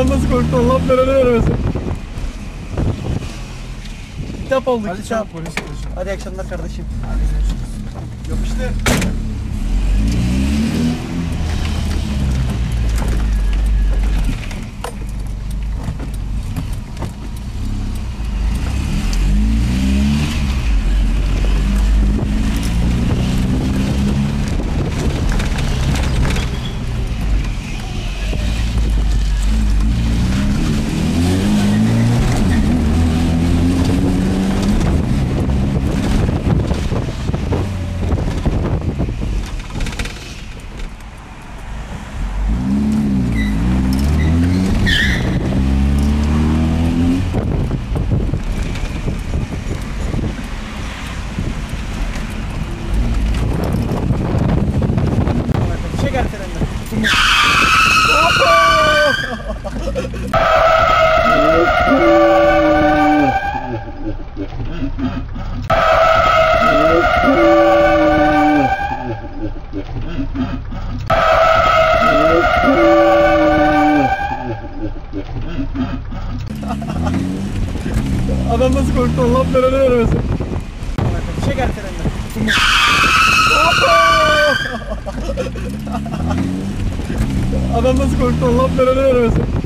Adam nasıl korktu Allah belanı vermesin. Kitap oldu Hadi kitap. çabuk polis çalışıyor. Hadi akşamlar kardeşim. Hadi görüşürüz. Yapıştır. Çek Adam nasıl korktu Allah belanı vermesin. Çek ertelenden. Adam nasıl korktu Allah belanı vermesin.